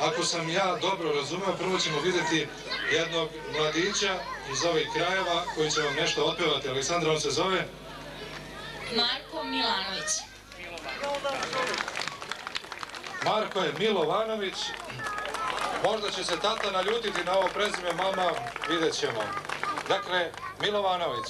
ako sam ja dobro razumeo, prvo ćemo vidjeti jednog mladića iz ovih krajeva koji će vam nešto otpevati. Aleksandra, on se zove? Marko Milanović. Marko je Milovanović. Možda će se tata naljutiti na ovo prezime, mama, vidjet ćemo. Dakle, Milovanović.